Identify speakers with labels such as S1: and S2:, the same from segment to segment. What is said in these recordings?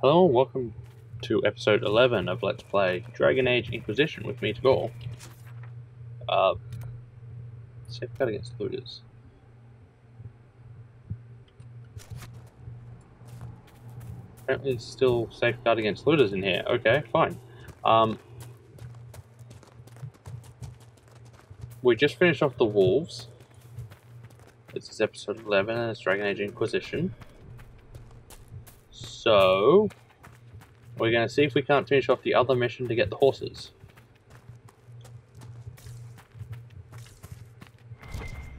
S1: Hello and welcome to episode 11 of Let's Play Dragon Age Inquisition with me, Tegual. Uh, safeguard against looters. Apparently it's still safeguard against looters in here. Okay, fine. Um, we just finished off the wolves. This is episode 11 and it's Dragon Age Inquisition. So, we're going to see if we can't finish off the other mission to get the horses.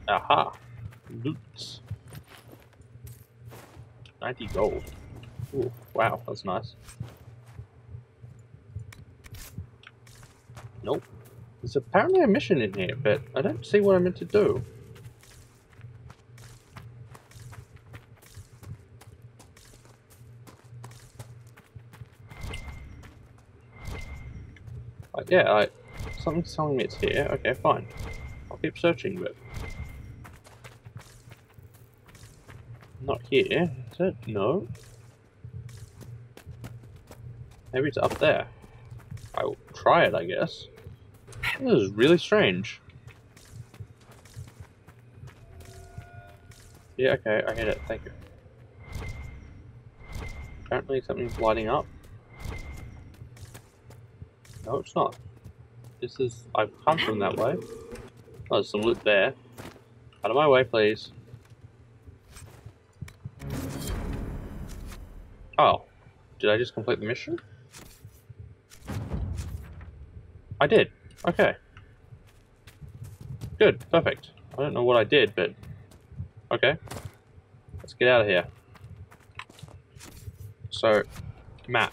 S1: Aha! Loots. 90 gold. Ooh, wow, that's nice. Nope. There's apparently a mission in here, but I don't see what I'm meant to do. Yeah, I, something's telling me it's here. Okay, fine. I'll keep searching, but... Not here, is it? No. Maybe it's up there. I will try it, I guess. This is really strange. Yeah, okay, I get it. Thank you. Apparently something's lighting up. No, it's not. This is... I've come from that way. Oh, there's some loot there. Out of my way, please. Oh. Did I just complete the mission? I did. Okay. Good. Perfect. I don't know what I did, but... Okay. Let's get out of here. So, map.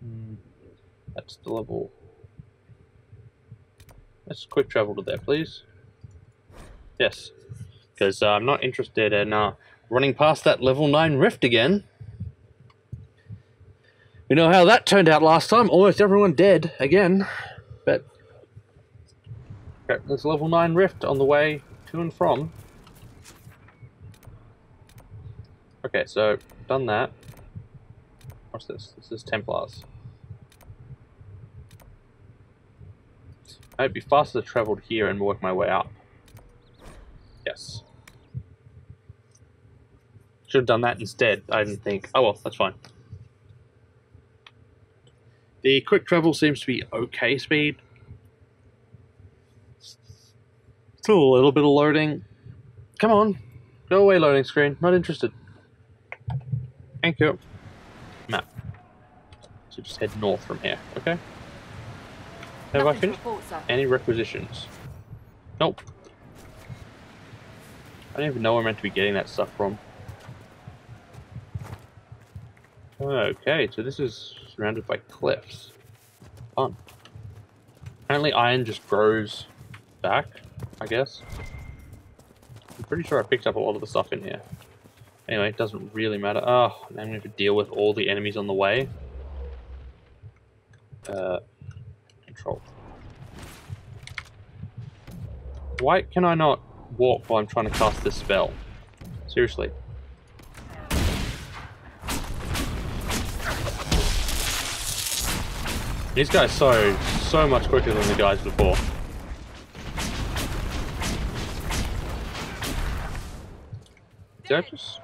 S1: Hmm, that's the level. Let's quick travel to there, please. Yes. Because uh, I'm not interested in uh, running past that level 9 rift again. You know how that turned out last time. Almost everyone dead again. But okay, there's level 9 rift on the way to and from. Okay, so done that. What's this? This is Templars. I'd be faster to travel here and work my way up. Yes. Should have done that instead. I didn't think. Oh well, that's fine. The quick travel seems to be okay speed. Still a little bit of loading. Come on. Go away, loading screen. Not interested. Thank you. Map. So just head north from here, okay? Have I finished?
S2: Report.
S1: Any requisitions? Nope. I don't even know where I'm meant to be getting that stuff from. Okay, so this is surrounded by cliffs. Fun. Apparently iron just grows back, I guess. I'm pretty sure I picked up a lot of the stuff in here. Anyway, it doesn't really matter. Oh, now I'm going to have to deal with all the enemies on the way. Uh, Why can I not walk while I'm trying to cast this spell? Seriously. These guys so, so much quicker than the guys before. Did I just...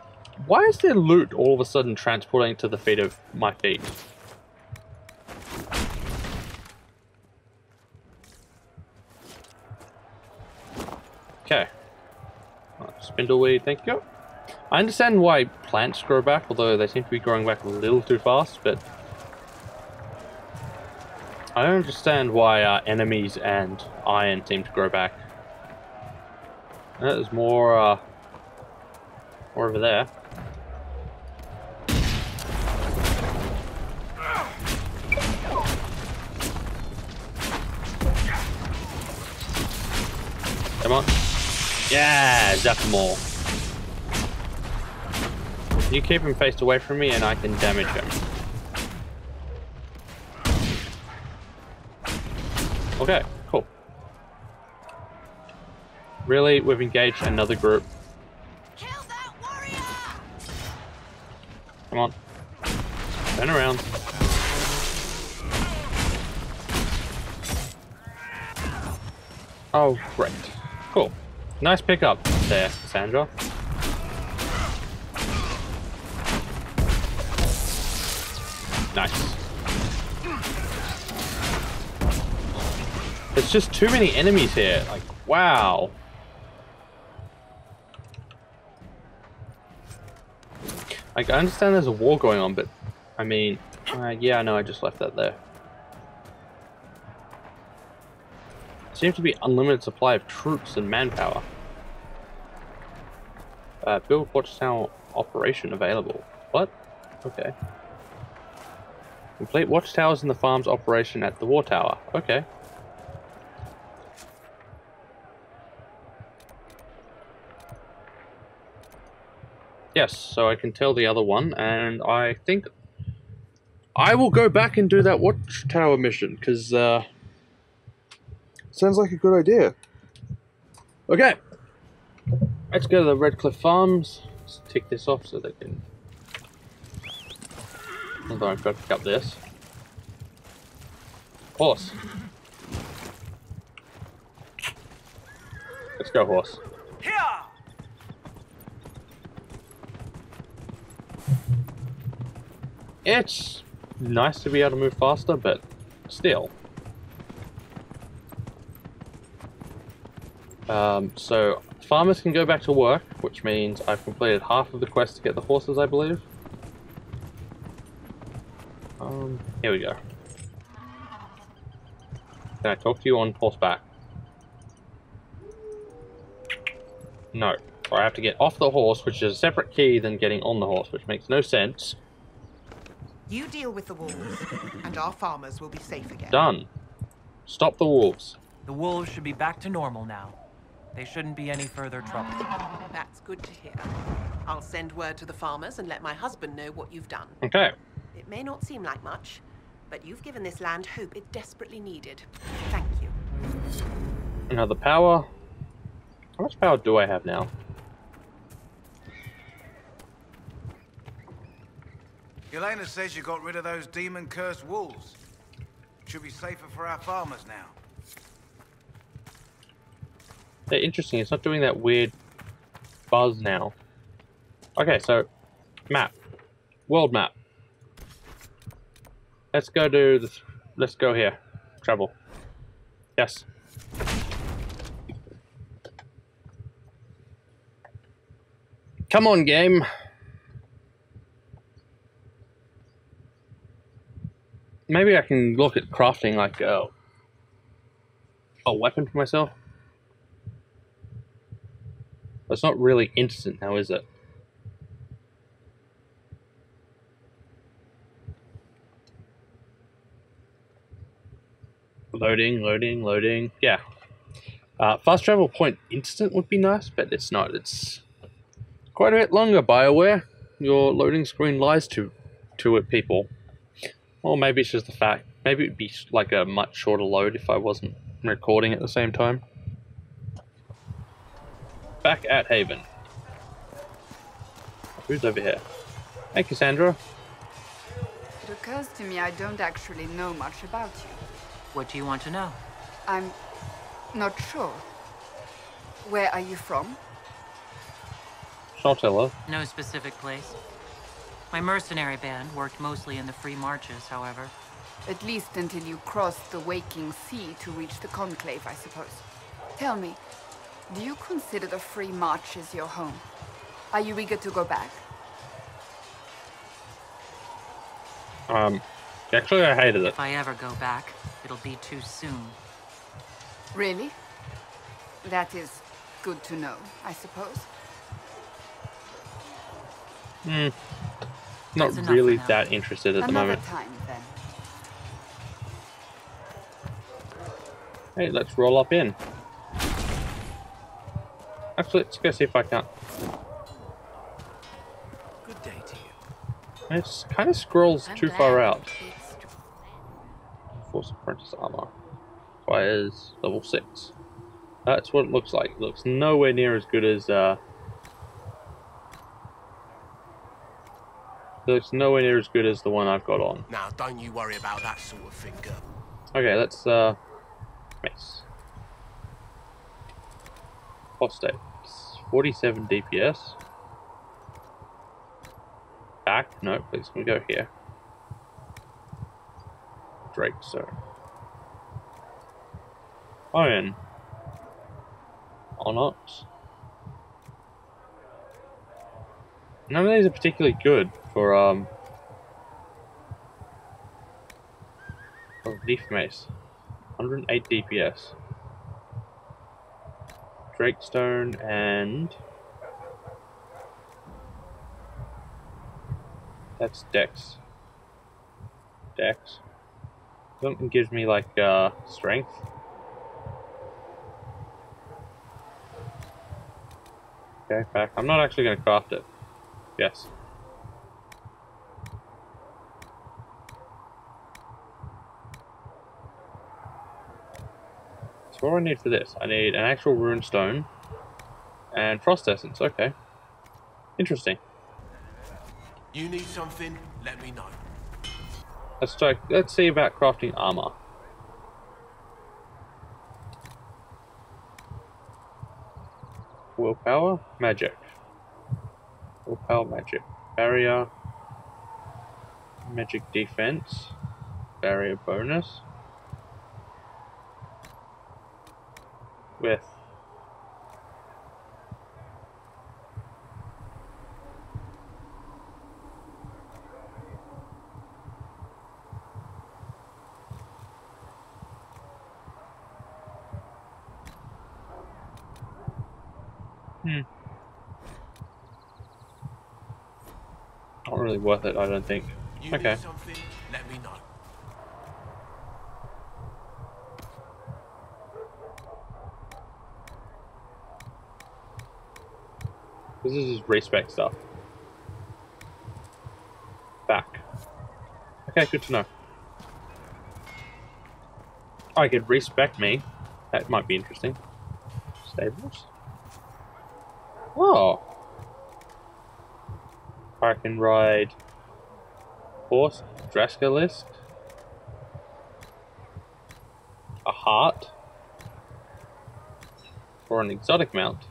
S1: Why is there loot all of a sudden transporting to the feet of my feet? Okay. Spindle weed, thank you. I understand why plants grow back, although they seem to be growing back a little too fast, but... I don't understand why uh, enemies and iron seem to grow back. There's more, uh... More over there. Yeah, zap them all. You keep him faced away from me and I can damage him. Okay, cool. Really? We've engaged another group.
S2: Kill that warrior!
S1: Come on. Turn around. Oh, great. Cool. Nice pickup there, Sandra. Nice. There's just too many enemies here. Like, wow. Like, I understand there's a war going on, but, I mean, uh, yeah, I know I just left that there. Seems to be unlimited supply of troops and manpower. Uh, build watchtower operation available. What? Okay. Complete watchtowers in the farm's operation at the war tower. Okay. Yes, so I can tell the other one, and I think I will go back and do that watchtower mission, because, uh, sounds like a good idea. Okay. Let's go to the Redcliffe Farms. Let's tick this off so they can... Although I've got to pick up this. Horse. Let's go, horse.
S2: Here!
S1: It's nice to be able to move faster, but still. Um, so, farmers can go back to work, which means I've completed half of the quest to get the horses, I believe. Um, here we go. Can I talk to you on horseback? No. Or I have to get off the horse, which is a separate key than getting on the horse, which makes no sense.
S3: You deal with the wolves, and our farmers will be safe again.
S1: Done. Stop the wolves.
S2: The wolves should be back to normal now. They shouldn't be any further trouble.
S3: That's good to hear. I'll send word to the farmers and let my husband know what you've done.
S1: Okay.
S3: It may not seem like much, but you've given this land hope it desperately needed. Thank you.
S1: Another power. How much power do I have now?
S4: Elena says you got rid of those demon-cursed wolves. Should be safer for our farmers now.
S1: Interesting. It's not doing that weird buzz now. Okay, so map, world map. Let's go to this. Let's go here. Travel. Yes. Come on, game. Maybe I can look at crafting like a, a weapon for myself. It's not really instant now, is it? Loading, loading, loading. Yeah. Uh, fast travel point instant would be nice, but it's not. It's quite a bit longer, Bioware. Your loading screen lies to, to it, people. Or maybe it's just the fact. Maybe it'd be like a much shorter load if I wasn't recording at the same time. Back at Haven. Who's over here? Hey, Cassandra.
S5: It occurs to me I don't actually know much about you.
S2: What do you want to know?
S5: I'm not sure. Where are you from?
S1: I'll tell her.
S2: No specific place. My mercenary band worked mostly in the free marches, however.
S5: At least until you crossed the waking sea to reach the Conclave, I suppose. Tell me, do you consider the free marches your home? Are you eager to go back?
S1: Um, actually, I hated it.
S2: If I ever go back, it'll be too soon.
S5: Really? That is good to know, I suppose.
S1: Hmm. Not
S2: That's
S1: really that interested at the
S5: Another
S1: moment.
S5: time, then.
S1: Hey, let's roll up in. Actually, let's go see if I can.
S4: Good day to you.
S1: It kind of scrolls
S5: I'm
S1: too far out.
S5: it's-
S1: Force apprentice armor. Requires level 6. That's what it looks like. It looks nowhere near as good as, uh... looks nowhere near as good as the one I've got on.
S6: Now, don't you worry about that sort of thing, girl.
S1: Okay, let's uh mace. Apostate. 47 DPS. Back? No, please, we go here. Drake Stone. Iron. Onyx. None of these are particularly good for um for leaf mace. 108 DPS. Drakestone and that's Dex. Dex. Something gives me like uh strength. Okay, back. I'm not actually gonna craft it. Yes. What do I need for this? I need an actual rune stone and frost essence. Okay. Interesting.
S6: You need something, let me know.
S1: Let's try. Let's see about crafting armor. Willpower, magic. Willpower, magic. Barrier, magic defense, barrier bonus. With Hmm. Not really worth it, I don't think.
S6: You
S1: Okay.
S6: need something, let me know.
S1: This is just stuff. Back. Okay, good to know. I could respec me. That might be interesting. Stables. Oh. I can ride horse, Dracolisk, a hart, or an exotic mount.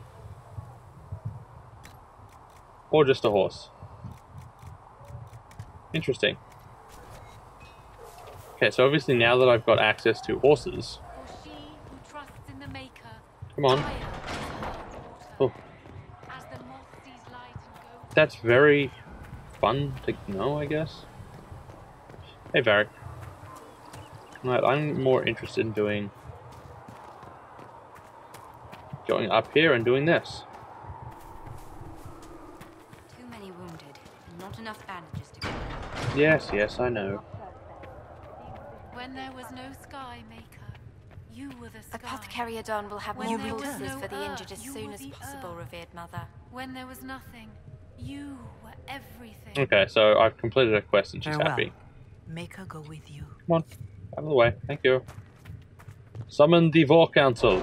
S1: Or just a horse. Interesting. Okay, so obviously now that I've got access to horses, come on. Oh, that's very fun to know, I guess. Hey, Varric. Right, I'm more interested in doing... Going up here and doing this.
S7: Too many wounded, and not enough bandages to go.
S1: Yes, yes, I know.
S8: When there was no sky maker, you were the sky.
S7: Apothecary Adan will have
S8: When
S7: more
S8: there was
S7: pulses
S8: no
S7: for the injured
S8: earth,
S7: as soon as possible,
S8: earth.
S7: revered mother.
S8: When there was nothing, you were everything.
S1: Okay, so I've completed a quest and she's
S9: Farewell.
S1: happy.
S9: Make her go with you.
S1: Come on, out of the way. Thank you. Summon the War Council.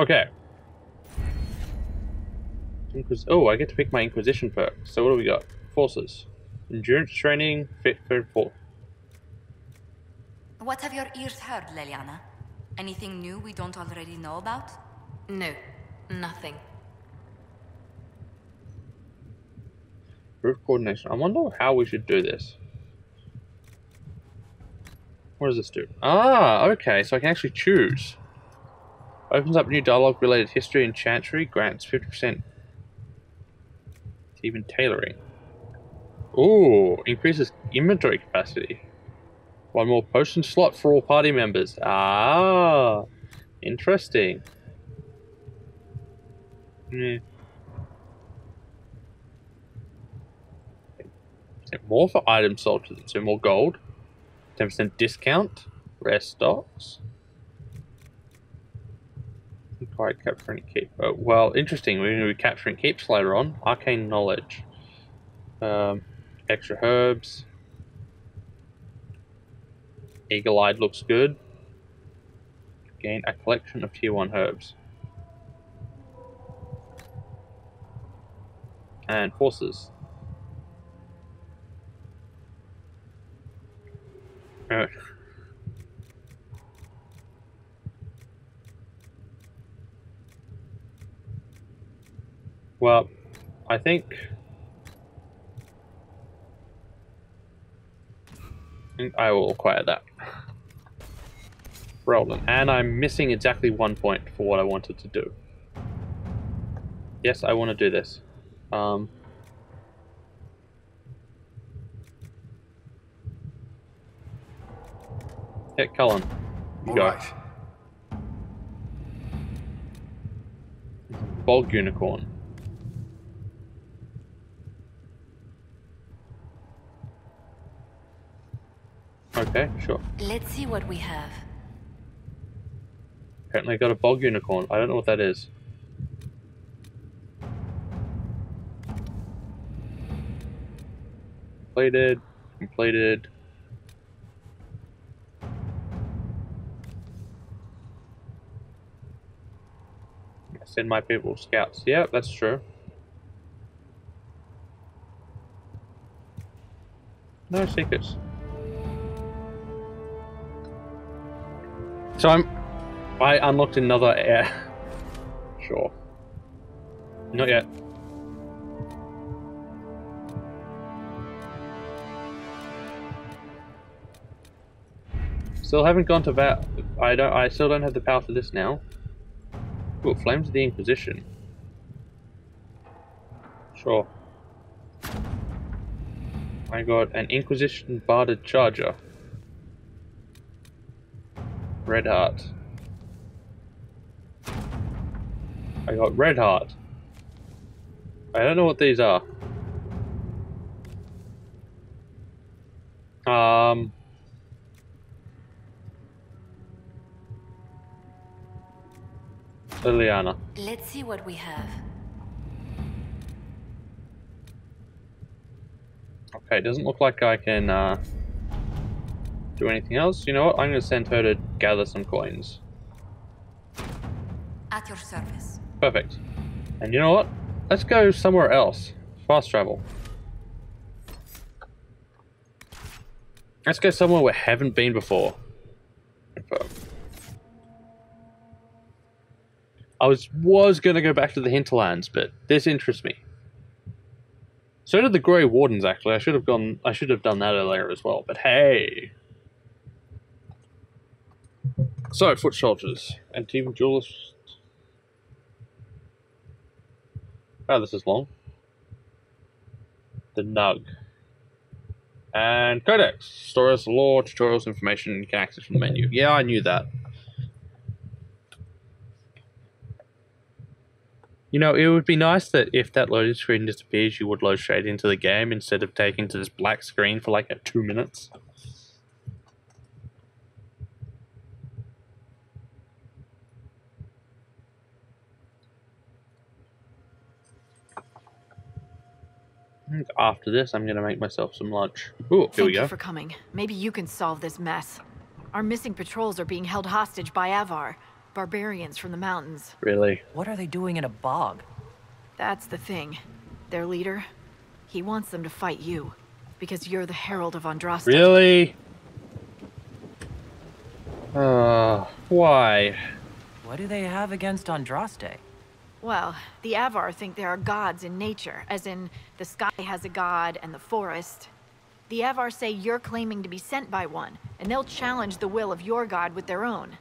S1: Okay. Inquis- oh, I get to pick my Inquisition perk. So what do we got? Forces. Endurance training, fit for for.
S7: What have your ears heard, Leliana? Anything new we don't already know about?
S10: No, nothing.
S1: Group coordination. I wonder how we should do this. What does this do? Ah, okay, so I can actually choose. Opens up new dialogue related history and chantry, grants 50% even tailoring. Ooh, increases inventory capacity. One more potion slot for all party members. Ah, interesting. Hmm. More for item sold to them, more gold. 10% discount. Rare stocks. Acquired capturing keep. Oh, well, interesting. We're going to be capturing keeps later on. Arcane knowledge. Um, extra herbs. Eagle eyed looks good. Gain a collection of tier 1 herbs. And horses. Alright. Well, I think... I will acquire that. Roland. And I'm missing exactly one point for what I wanted to do. Yes, I want to do this. Um, hit Cullen. You
S4: All
S1: go.
S4: right.
S1: Bog Unicorn. Okay, sure.
S7: Let's see what we have.
S1: Apparently I got a Bog Unicorn. I don't know what that is. Completed. Completed. Send my people scouts. Yeah, that's true. No secrets. So I'm I unlocked another air. Sure. Not yet. Still haven't gone to that. I don't. I still don't have the power for this now. Ooh, Flames of the Inquisition. Sure. I got an Inquisition Barded Charger. Red Hart. I got Red Hart. I don't know what these are. Um. Leliana.
S7: Let's see what we have.
S1: Okay, it doesn't look like I can uh, do anything else. You know what? I'm going to send her to gather some coins.
S7: At your service.
S1: Perfect. And you know what? Let's go somewhere else. Fast travel. Let's go somewhere we haven't been before. I was was gonna go back to the hinterlands, but this interests me. So did the Grey Wardens. Actually, I should have gone. I should have done that earlier as well. But hey. So foot soldiers and team duelists. Oh, this is long. The Nug. And Codex. Stores lore, tutorials, information, you can access from the menu. Yeah, I knew that. You know, it would be nice that if that loading screen disappears, you would load straight into the game instead of taking to this black screen for like two minutes. After this, I'm gonna make myself some lunch. Ooh, here
S11: Thank
S1: we go.
S11: you for coming. Maybe you can solve this mess. Our missing patrols are being held hostage by Avvar, barbarians from the mountains.
S1: Really?
S2: What are they doing in a bog?
S11: That's the thing. Their leader, he wants them to fight you, because you're the herald of Andraste.
S1: Really? Uh, why?
S2: What do they have against Andraste?
S11: Well, the Avvar think there are gods in nature, as in the sky has a god and the forest. The Avvar say you're claiming to be sent by one, and they'll challenge the will of your god with their own.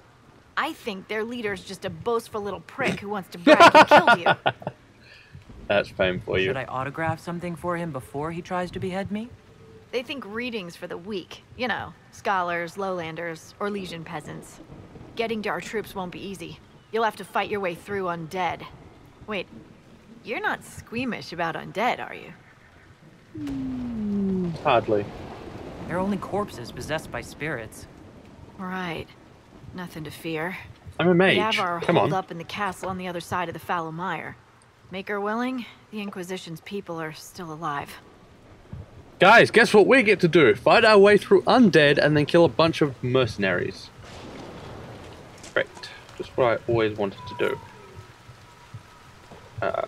S11: I think their leader's just a boastful little prick who wants to brag and kill you.
S1: That's fame for you.
S2: Should I autograph something for him before he tries to behead me?
S11: They think readings for the weak. You know, scholars, lowlanders, or legion peasants. Getting to our troops won't be easy. You'll have to fight your way through undead. Wait, you're not squeamish about undead, are you? Hmm.
S1: Hardly.
S2: They're only corpses possessed by spirits.
S11: Right. Nothing to fear.
S1: I'm a mage.
S11: The Avvar are
S1: Come
S11: holed
S1: on.
S11: up in the castle on the other side of the Fallow Mire. Make her willing, the Inquisition's people are still alive.
S1: Guys, guess what we get to do? Fight our way through undead and then kill a bunch of mercenaries. Great. Just what I always wanted to do. Uh,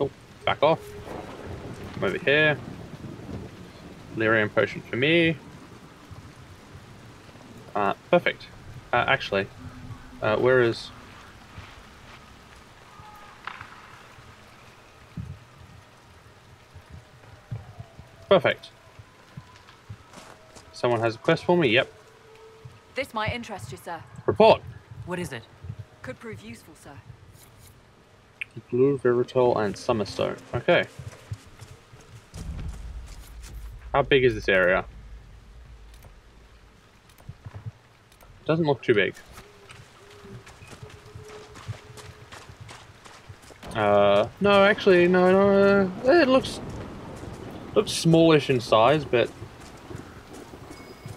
S1: oh, back off. Come over here. Lyrium potion for me. Uh, perfect. Uh, actually, uh, where is... Perfect. Someone has a quest for me? Yep.
S12: This might interest you, sir.
S1: Report.
S2: What is it?
S12: Could prove useful, sir.
S1: Blue, Vitriol, and Summerstone. Okay. How big is this area? Doesn't look too big. Uh, no, actually, no, no. uh, It looks looks smallish in size, but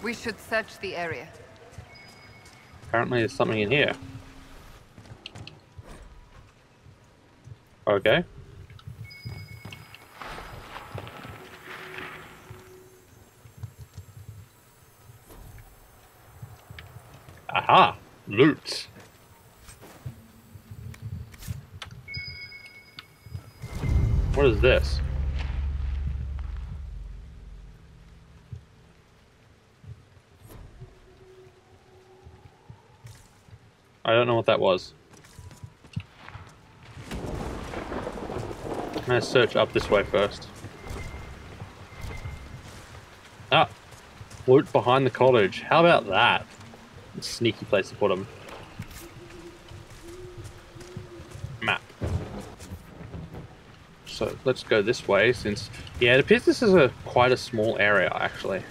S5: We should search the area.
S1: apparently there's something in here. Okay. Aha! Loot. What is this? I don't know what that was. Gonna search up this way first. Ah! Loot behind the cottage. How about that? Sneaky place to put them. Map. So let's go this way since... Yeah, it appears this is a quite a small area actually.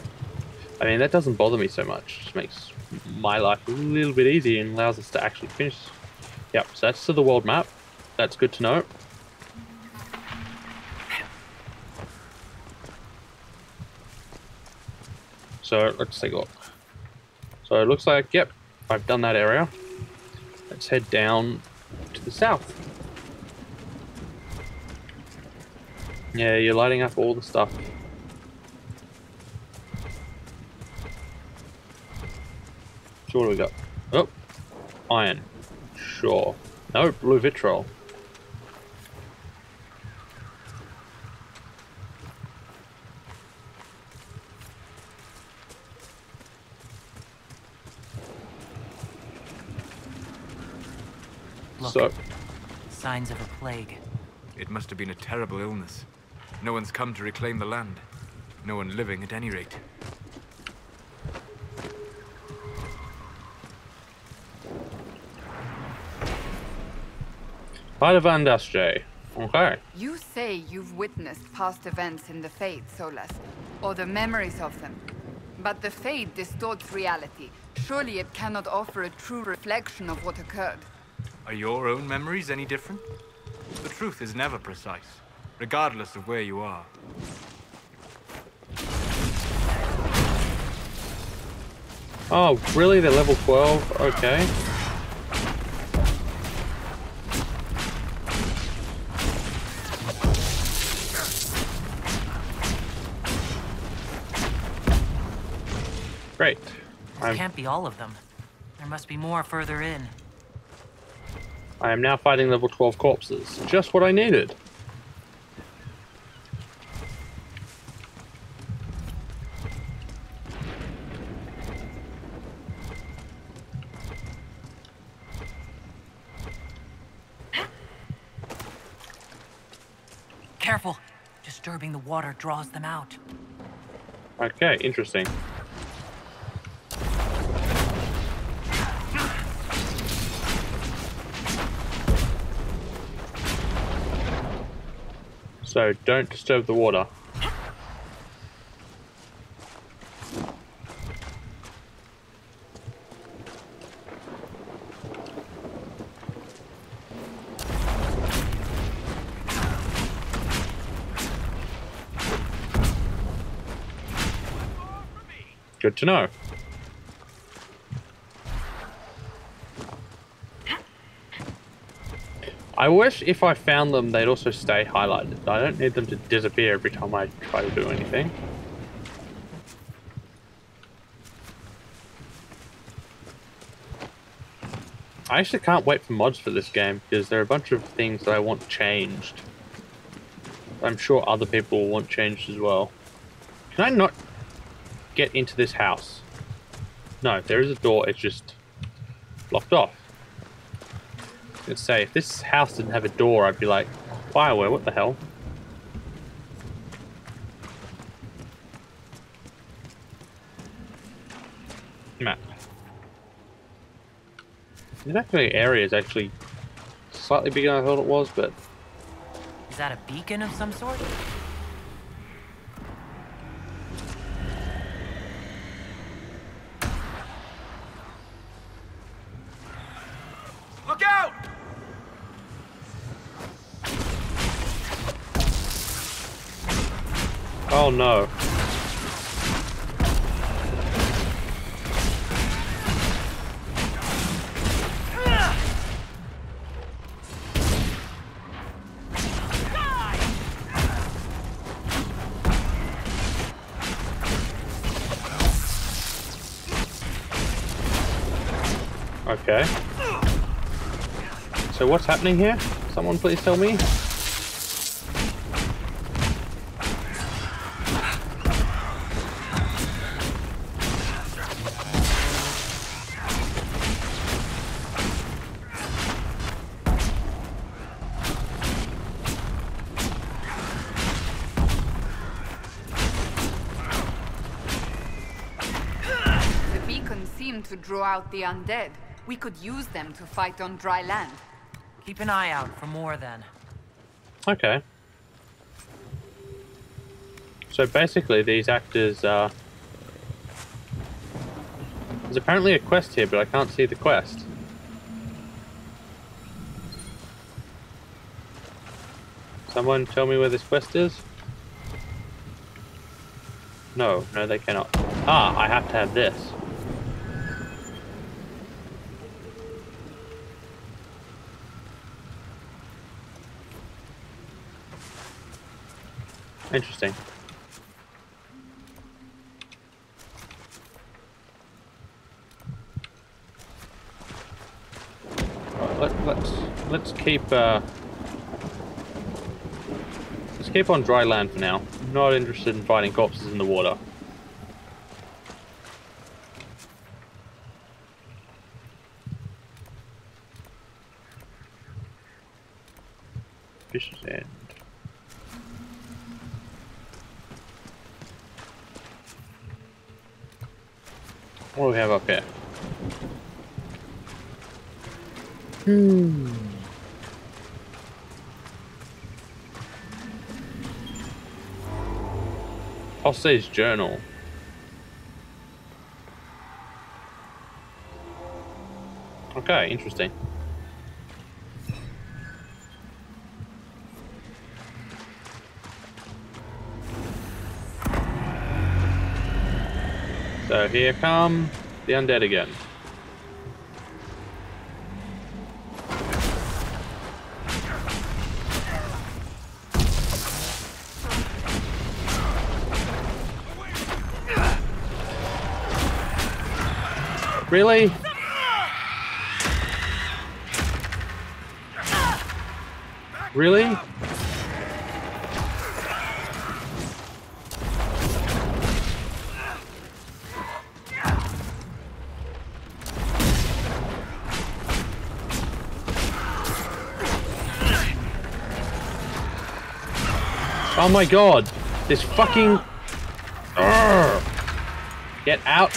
S1: I mean, that doesn't bother me so much. It just makes my life a little bit easier and allows us to actually finish. Yep, so that's to the world map. That's good to know. So let's take a look. So it looks like, yep, I've done that area. Let's head down to the south. Yeah, you're lighting up all the stuff. So what do we got? Oh, iron. Sure. No, blue vitriol.
S2: Look.
S1: So,
S2: Signs of a plague.
S13: It must have been a terrible illness. No one's come to reclaim the land. No one living at any rate.
S1: Part of Andasje. Okay.
S5: You say you've witnessed past events in the Fade, Solas, or the memories of them. But the Fade distorts reality. Surely it cannot offer a true reflection of what occurred.
S13: Are your own memories any different? The truth is never precise, regardless of where you are.
S1: Oh, really? They're level 12? Okay. Great. I'm,
S2: Can't be all of them. There must be more further in.
S1: I am now fighting level 12 corpses. Just what I needed.
S2: Careful! Disturbing the water draws them out.
S1: Okay, interesting. So don't disturb the water. Good to know. I wish if I found them, they'd also stay highlighted. I don't need them to disappear every time I try to do anything. I actually can't wait for mods for this game because there are a bunch of things that I want changed. I'm sure other people will want changed as well. Can I not get into this house? No, there is a door, it's just blocked off. Let's say, if this house didn't have a door, I'd be like, Bioware, what the hell? Map. This actually area is actually slightly bigger than I thought it was, but
S2: Is that a beacon of some sort?
S1: Oh no. Okay. So what's happening here? Someone please tell me.
S5: Beacon seemed to draw out the undead. We could use them to fight on dry land.
S2: Keep an eye out for more then.
S1: Okay. So basically, these actors are... There's apparently a quest here, but I can't see the quest. Someone tell me where this quest is? No, no they cannot. Ah, I have to have this. Interesting. Let, let's let's keep uh, let's keep on dry land for now. Not interested in fighting corpses in the water. Fisher's End. What do we have up here? Hmm. Hostage journal. Okay, interesting. So here come the undead again. Really? Really? Oh my god! This fucking... Urgh. Get out!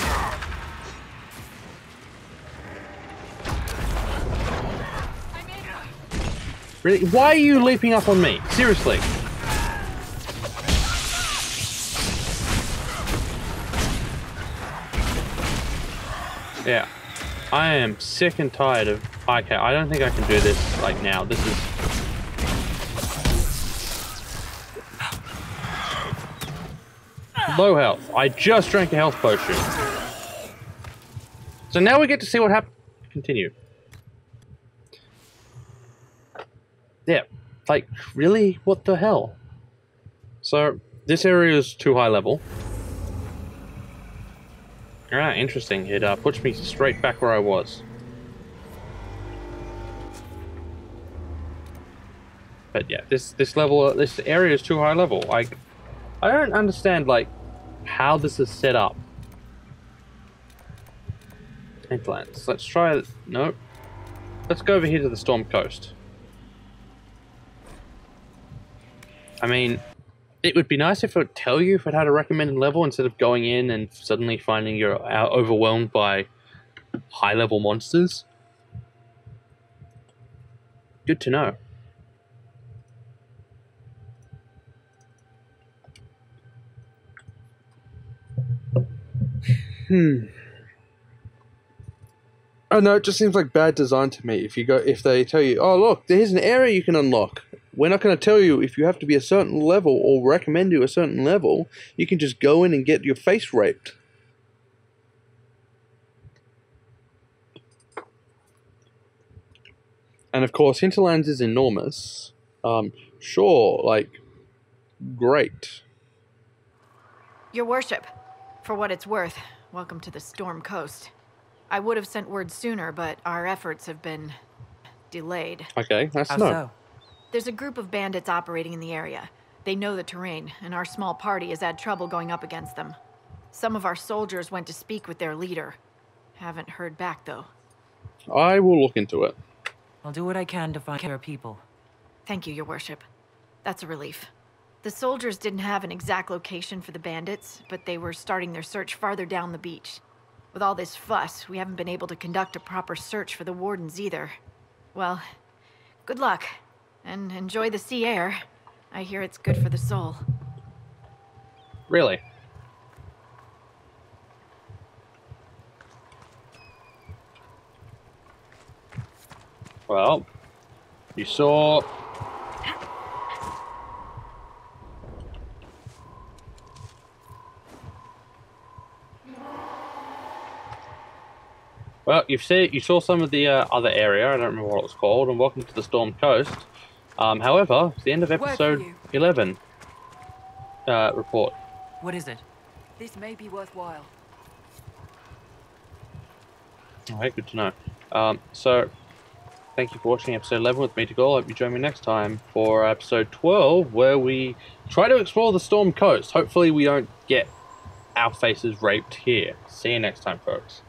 S1: Really? Why are you leaping up on me? Seriously. Yeah. I am sick and tired of... Okay, I don't think I can do this, like, now. This is... Low health. I just drank a health potion. So now we get to see what happens. Continue. Yeah. Like, really? What the hell? So, this area is too high level. Ah, interesting. It uh, puts me straight back where I was. But yeah, this this level, uh, this area is too high level. Like, I don't understand, like, how this is set up. Hinterlands. Let's try. Nope. Let's go over here to the Storm Coast. I mean, it would be nice if it would tell you if it had a recommended level instead of going in and suddenly finding you're overwhelmed by high level monsters. Good to know.
S14: Hmm. Oh no, it just seems like bad design to me. If you go, if they tell you, "Oh look, there's an area you can unlock," we're not going to tell you if you have to be a certain level or recommend you a certain level. You can just go in and get your face raped. And of course, Hinterlands is enormous. Um, sure, like, great.
S11: Your worship, for what it's worth, welcome to the Storm Coast. I would have sent word sooner, but our efforts have been delayed.
S14: Okay, that's no.
S11: There's a group of bandits operating in the area. They know the terrain, and our small party has had trouble going up against them. Some of our soldiers went to speak with their leader. Haven't heard back, though.
S14: I will look into it.
S2: I'll do what I can to find our people.
S11: Thank you, your worship. That's a relief. The soldiers didn't have an exact location for the bandits, but they were starting their search farther down the beach. With all this fuss, we haven't been able to conduct a proper search for the wardens either. Well, good luck, and enjoy the sea air. I hear it's good for the soul.
S1: Really? Well, you saw Well, you've seen you saw some of the uh, other area. I don't remember what it's called. And welcome to the Storm Coast. Um, however, it's the end of episode eleven. Uh, report.
S2: What is it?
S12: This may be worthwhile.
S1: Alright, good to know. Um, so, thank you for watching episode 11 with me, Tegual. Hope you join me next time for episode 12, where we try to explore the Storm Coast. Hopefully, we don't get our faces raped here. See you next time, folks.